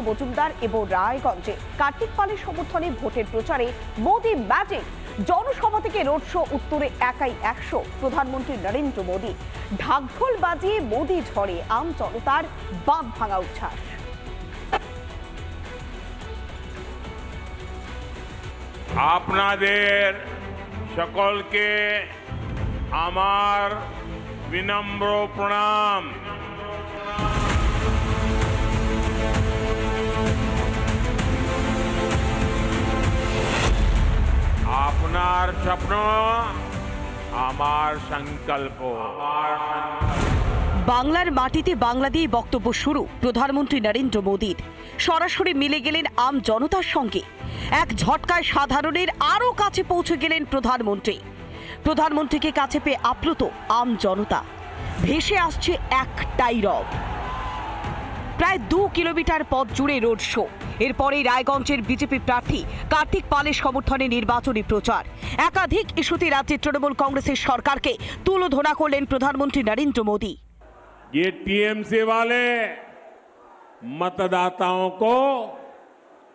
মজুমদার এবং রায়গঞ্জে কার্তিক পালের সমর্থনে ভোটের প্রচারে মোদি ম্যাজিক জনসভা থেকে রোড শো উত্তরে একাই একশো। প্রধানমন্ত্রী নরেন্দ্র মোদী ঢাকঢোল বাজিয়ে মোদি ঝড়ে আম জনতার বাঁধ ভাঙা উচ্ছ্বাস। আপনাদের সকলকে আমার বিনম্র প্রণাম। আপনার স্বপ্ন, আমার সংকল্প। বাংলার মাটিতে বাংলা দিয়ে বক্তব্য শুরু প্রধানমন্ত্রী নরেন্দ্র মোদীর। সরাসরি মিলে গেলেন আম জনতার সঙ্গে। এক ঝটকায় সাধারণের আরও কাছে পৌঁছে গেলেন প্রধানমন্ত্রী। প্রধানমন্ত্রীকে কাছে পেয়ে আপ্লুত আম জনতা। ভেসে আসছে একটাই রব। প্রায় দু কিলোমিটার পথ জুড়ে রোড শো। এরপরেই রায়গঞ্জের বিজেপি প্রার্থী কার্তিক পালের সমর্থনে নির্বাচনী প্রচার একাধিক ইস্যুতে রাজ্যের তৃণমূল কংগ্রেসের সরকারকে তুলোধনা করলেন প্রধানমন্ত্রী নরেন্দ্র মোদী ये टीएमसी वाले मतदाताओं को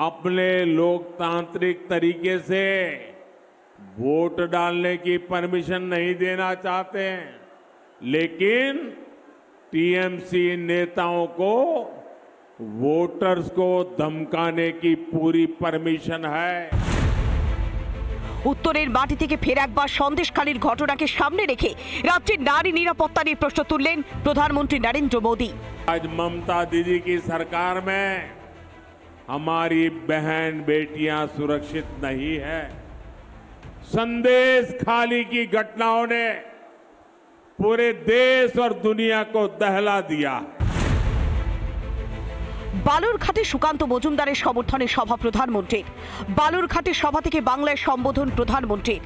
अपने लोकतांत्रिक तरीके से वोट डालने की परमिशन नहीं देना चाहते हैं लेकिन टीएमसी नेताओं को वोटर्स को धमकाने की पूरी परमिशन है উত্তরের মাটি থেকে ফের একবার সন্দেশখালীর ঘটনাকে সামনে রেখে রাজ্যের নারী নিরাপত্তা নিয়ে প্রশ্ন তুললেন প্রধানমন্ত্রী নরেন্দ্র মোদী आज ममता दीदी की सरकार में हमारी बहन बेटियां सुरक्षित नहीं है संदेश खाली की घटनाओं ने पूरे देश और दुनिया को दहला दिया है বালুরঘাটে সুকান্ত মজুমদারের সমর্থনে সভা প্রধানমন্ত্রীর বালুরঘাটে সভা থেকে বাংলায় সম্বোধন প্রধানমন্ত্রীর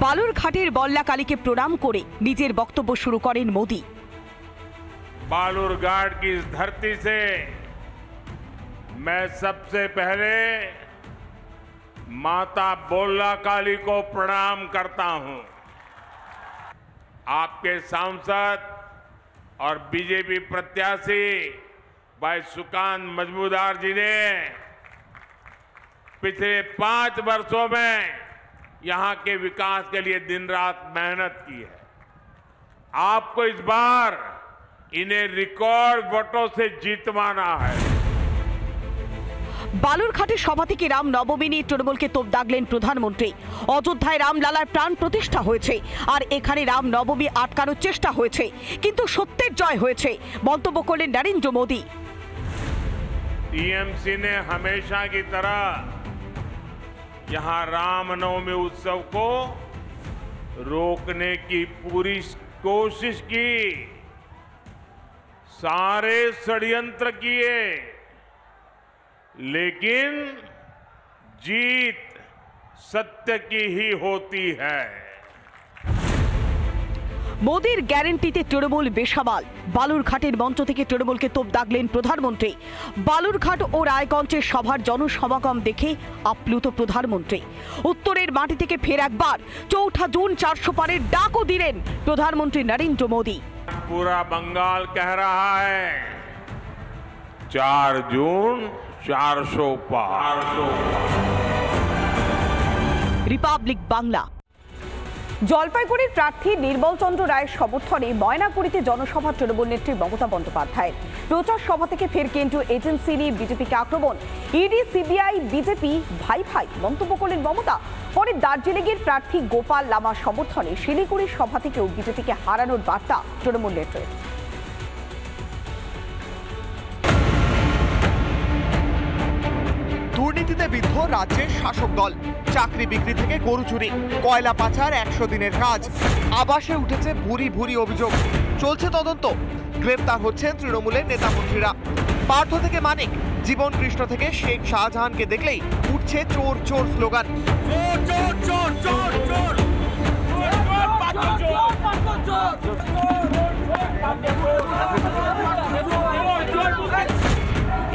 বালুরঘাটের বল্লাকালীকে প্রণাম করে নিজের বক্তব্য শুরু করেন মোদী बालूरघाट की इस धरती से मैं सबसे पहले माता बोल्ला काली को प्रणाम करता हूं आपके सांसद और बीजेपी प्रत्याशी भाई सुकांत मजमूदार जी ने पिछले पांच वर्षों में यहां के विकास के लिए दिन रात मेहनत की है आपको इस बार इन्हें रिकॉर्ड वोटों से जीतवाना है বালুরঘাটে সভা থেকে রাম নবমী নিয়ে তৃণমূলকে তোপ দাগলেন প্রধানমন্ত্রী অযোধ্যায় রামলালার প্রাণ প্রতিষ্ঠা হয়েছে আর এখানে রাম নবমী আটকানোর চেষ্টা হয়েছে কিন্তু সত্যের জয় হয়েছে মন্তব্য করলেন নরেন্দ্র মোদী टीएमसी ने हमेशा की तरह यहाँ रामनवमी उत्सव को रोकने की पूरी कोशिश की। सारे षड्यंत्र किए। लेकिन जीत सत्य की ही होती है। মোদীর গ্যারেন্টিতে তৃণমূল বেসামাল বালুরঘাটের মঞ্চ থেকে তৃণমূলকে তোপ দাগলেন প্রধানমন্ত্রী বালুরঘাট ও রায়গঞ্জের সভার জনসমাগম দেখে আপ্লুত প্রধানমন্ত্রী উত্তরের মাটি থেকে ফের একবার চৌঠা জুন চারশো পারের ডাকও দিলেন প্রধানমন্ত্রী নরেন্দ্র মোদী पूरा बंगाल कह रहा है चार जून चार सौ पार রিপাবলিক বাংলা জলপাইগুড়ির প্রার্থী নির্মল চন্দ্র রায়ের সমর্থনে ময়নাগুড়িতে জনসভা তৃণমূল নেত্রী মমতা বন্দ্যোপাধ্যায়। প্রচার সভা থেকে ফের কেন্দ্রীয় এজেন্সি নিয়ে বিজেপিকে আক্রমণ। ইডি, সিবিআই, বিজেপি, ভাই ভাই মন্তব্য করলেন মমতা। পরে দার্জিলিংয়ের প্রার্থী গোপাল লামার সমর্থনে শিলিগুড়ির সভা থেকেও বিজেপিকে হারানোর বার্তা তৃণমূল নেত্রীর। দুর্নীতিতে বিদ্ধ রাজ্যের শাসক দল চাকরি বিক্রি থেকে গরু চুরি কয়লা পাচার একশো দিনের কাজ আবাসে উঠেছে ভুরি ভুরি অভিযোগ চলছে তদন্ত গ্রেপ্তার হচ্ছেন তৃণমূলের নেতামন্ত্রীরা পার্থ থেকে মানিক জীবন কৃষ্ণ থেকে শেখ শাহজাহানকে দেখলেই উঠছে চোর চোর স্লোগান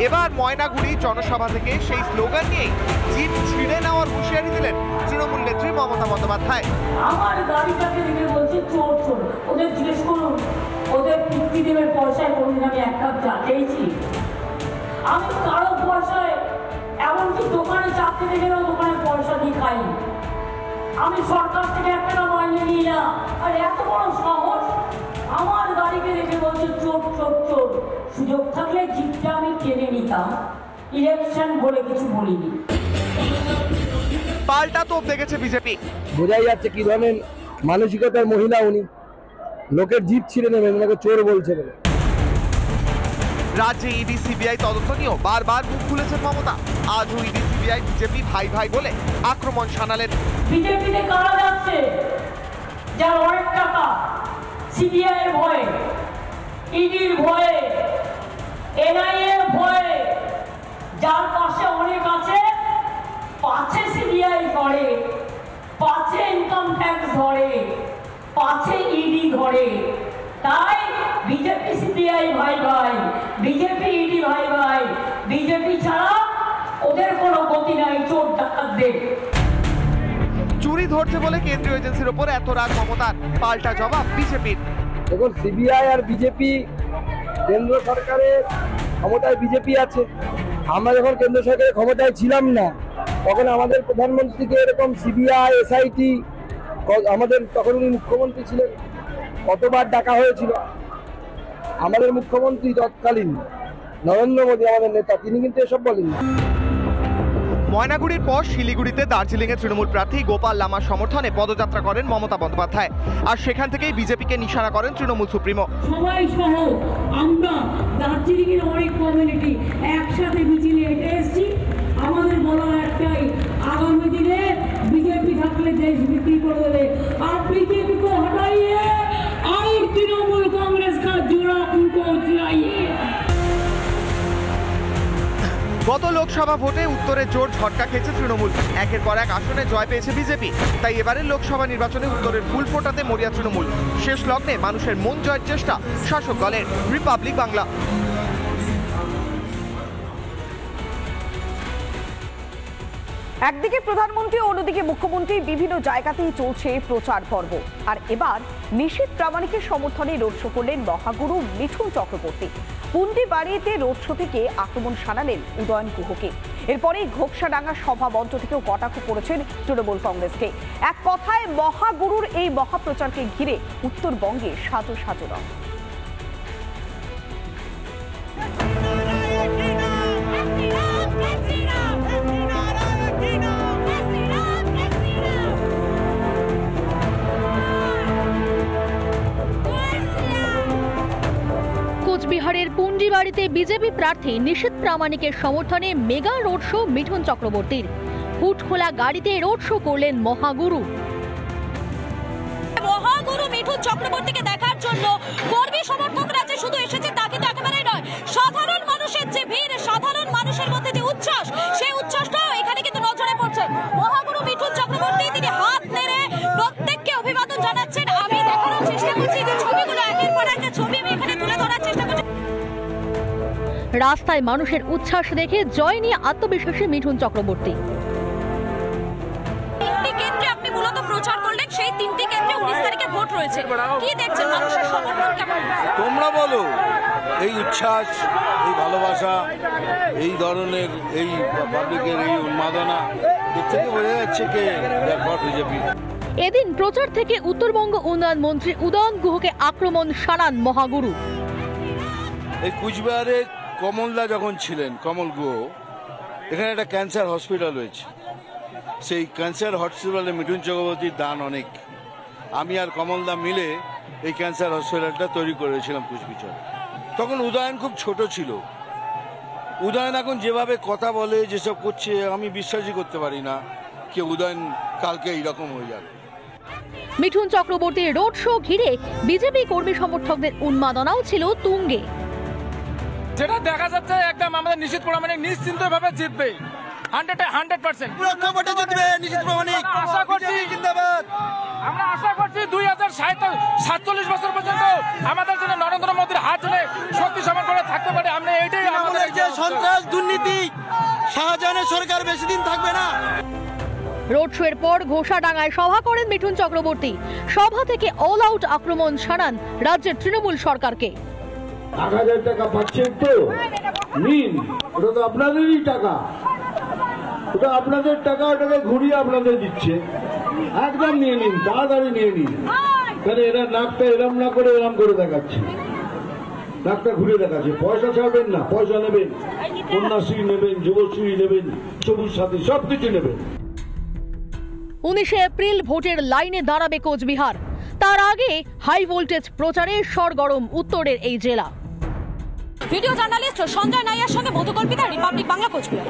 এবার ময়নাগুড়ি জনসভা থেকে সেই স্লোগান নিয়েই জিপ ছিঁড়ে নেওয়ার হুঁশিয়ারি দিলেন তৃণমূল নেত্রী মমতা বন্দ্যোপাধ্যায়। আমার গাড়িটাকে বলছে, চোর চোর। ওদের জিজ্ঞেস করুন, ওদের পিতৃদেবের পয়সায় কোনদিন আমি এক কাপ চা খেয়েছি? আমি কারও পয়সায় এমনকি দোকানে চাকরি গেলেও দোকানে পয়সা দিয়ে খাইনি। আমি সরকার থেকে একটা মাইনে নিই না। আর এত বড় সাহস আমার গাড়িকে দেখে বলছে, চোর চোর চোর। সুযোগ থাকলে ইলেকশন বলে কিছু বলিনি। পাল্টা তোপ দেখেছে বিজেপি। বোঝাই যাচ্ছে কি ধরনের মানসিকতার মহিলা উনি। লোকের জিপ ছিঁড়ে নেবেন ওনাকে চোর বলছে বলে। রাজ্যে ইডি সিবিআই তদন্ত নিয়েও বারবার মুখ খুলেছেন মমতা। আজও ইডি সিবিআই বিজেপি ভাই ভাই বলে আক্রমণ শানালেন। বিজেপিতে কারা যাচ্ছে? যার অনেক টাকা। সিবিআই এর ভয়ে ইডির ভয়ে। এনআইএ এর ভয়ে যার পাশে অনেক আছে পাছে সিবিআই ধরে পাছে ইনকাম ট্যাক্স ধরে পাছে ইডি ধরে। তাই বিজেপি সিবিআই ভাই ভাই বিজেপি ইডি ভাই ভাই বিজেপি ছাড়া ওদের কোনো গতি নাই চোর ডাকাতদের। চুরি ধরছে বলে কেন্দ্রীয় এজেন্সির ওপর এত রাগ মমতার পাল্টা জবাব বিজেপির। দেখুন সিবিআই আর বিজেপি কেন্দ্র সরকারের ক্ষমতায় বিজেপি আছে। আমরা যখন কেন্দ্র সরকারের ক্ষমতায় ছিলাম না, তখন আমাদের প্রধানমন্ত্রীকে এরকম সিবিআই, এসআইটি আমাদের তখন উনি মুখ্যমন্ত্রী ছিলেন। কতবার ডাকা হয়েছিল? আমাদের মুখ্যমন্ত্রী তৎকালীন নরেন্দ্র মোদী আমাদের নেতা, তিনি কিন্তু এসব বলেননি। ময়নাগুড়ির পর শিলিগুড়িতে দার্জিলিংয়ে তৃণমূল প্রার্থী গোপাল লামার সমর্থনে পদযাত্রা করেন মমতা বন্দ্যোপাধ্যায়। আর সেখান থেকেই বিজেপিকে নিশানা করেন তৃণমূল সুপ্রিমো। সবাই সহ আমরা দার্জিলিংয়ের অনেক কমিউনিটি একসাথে মিছিলে হেঁটে এসেছি। আমাদের বলা একটাই, আগামী দিনে বিজেপি থাকলে দেশ বিক্রি করে দেবে আর বিজেপিকে হটাইয়ে আর তৃণমূল কংগ্রেস কা জোড়া উনকো উঠলাইয়ে গত লোকসভা ভোটে উত্তরে জোর ঝটকা খেয়েছে তৃণমূল। একের পর এক আসনে জয় পেয়েছে বিজেপি। তাই এবারের লোকসভা নির্বাচনে উত্তরের ফুল ফোটাতে মরিয়া তৃণমূল। শেষ লগ্নে মানুষের মন জয়ের চেষ্টা শাসক দলের রিপাবলিক বাংলা। একদিকে প্রধানমন্ত্রী অন্যদিকে মুখ্যমন্ত্রী বিভিন্ন জায়গাতেই চলছে প্রচার পর্ব। আর এবার নিশীত প্রামাণিকের সমর্থনে রোড শো করলেন মহাগুরু মিঠুন চক্রবর্তী। পুন্ডি বাড়িতে রোড শো থেকে আক্রমণ সানালেন উদয়ন গুহকে। এরপরেই ঘোকসাডাঙ্গা সভা মঞ্চ থেকেও কটাক্ষ করেছেন তৃণমূল কংগ্রেসকে। এক কথায় মহাগুরুর এই মহাপ্রচারকে ঘিরে উত্তরবঙ্গে সাজো সাজো রং। কোচবিহারের পুঞ্জিবাড়িতে বিজেপি প্রার্থী নিশীত প্রামাণিকের সমর্থনে মেগা রোড শো মিঠুন চক্রবর্তীর। হুট খোলা গাড়িতে রোড শো করলেন মহাগুরু। মহাগুরু মিঠুন চক্রবর্তীকে দেখার জন্য কর্মী সমর্থকরা যে শুধু এসেছে তা কিন্তু একেবারেই নয়। সাধারণ মানুষের যে ভিড়, সাধারণ মানুষের মধ্যে যে উচ্ছ্বাস, সেই উচ্ছ্বাসটাও এখানে কিন্তু নজরে পড়ছে। রাস্তায় মানুষের উচ্ছ্বাস দেখে জয় নিয়ে আত্মবিশ্বাসী মিঠুন চক্রবর্তী। কেন্দ্রে আপনি মূলত প্রচার করলেন সেই তিনটি কেন্দ্রে উনিশ তারিখে ভোট রয়েছে। কি দেখছেন? মানুষের সমর্থন কেমন? তোমরা বলো এই উচ্ছ্বাস এই ভালোবাসা এই ধরনের এই পাবলিকের এই উন্মাদনা এর থেকে বোঝা যাচ্ছে কে বিজেপি। এদিন প্রচার থেকে উত্তরবঙ্গ উন্নয়ন মন্ত্রী উদয়ন গুহকে আক্রমণ সারান মহাগুরু। এই কুচবিহারে কমলদা যখন ছিলেন, কমল গুহ, এখানে একটা ক্যান্সার হসপিটাল রয়েছে। সেই ক্যান্সার হসপিটালে মিঠুন চক্রবর্তীর দান অনেক। আমি আর কমলদা মিলে এই ক্যান্সার হসপিটালটা তৈরি করেছিলাম কুচবিচরে তখন উদয়ন খুব ছোট ছিল। উদয়ন এখন যেভাবে কথা বলে, যেসব করছে, আমি বিশ্বাসই করতে পারি না যে উদয়ন কালকে এইরকম হয়ে যাবে। মিঠুন চক্রবর্তীর রোড শো ঘিরে বিজেপি কর্মী সমর্থকদের উন্মাদনাও ছিল তুঙ্গে। যেটা দেখা যাচ্ছে একদম আমাদের নিশ্চিত প্রমাণিক নিশ্চিন্ত ভাবে জিতবে হান্ড্রেড হান্ড্রেড পার্সেন্ট আশা করছি আমরা আশা করছি দুই হাজার সাতচল্লিশ বছর পর্যন্ত আমাদের জন্য নরেন্দ্র মোদীর হাত ধরে শক্তি সমান করে থাকতে পারে। আমরা এইটাই আমাদের সন্ত্রাস দুর্নীতি শাহজাহানের সরকার বেশি দিন থাকবে না। রোড শো এর পর ঘোষাডাঙ্গায় সভা করেন মিঠুন চক্রবর্তী। সভা থেকে অল আউট আক্রমণ শানান রাজ্যের তৃণমূল সরকারকে। এক হাজার টাকা পাচ্ছেন তো নিন। ওটা তো আপনাদেরই টাকা। ওটা আপনাদের টাকা, ওটাকে ঘুরিয়ে আপনাদের দিচ্ছে। একদম নিয়ে নিন, তাড়াতাড়ি নিয়ে নিন। তাহলে এরা নাকটা এরম না করে এরম করে দেখাচ্ছে? নাকটা ঘুরে দেখাচ্ছে। পয়সা ছাড়বেন না, পয়সা নেবেন। কন্যাশ্রী নেবেন, যুবশ্রী নেবেন, সবুজ সাথী সব কিছু নেবেন। উনিশে এপ্রিল ভোটের লাইনে দাঁড়াবে কোচবিহার। তার আগে হাই ভোল্টেজ প্রচারে সরগরম উত্তরের এই জেলা। ভিডিও জার্নালিস্ট সঞ্জয় নাইয়ার সঙ্গে মধুকল্পিতা রিপাবলিক বাংলা কোচবিহার।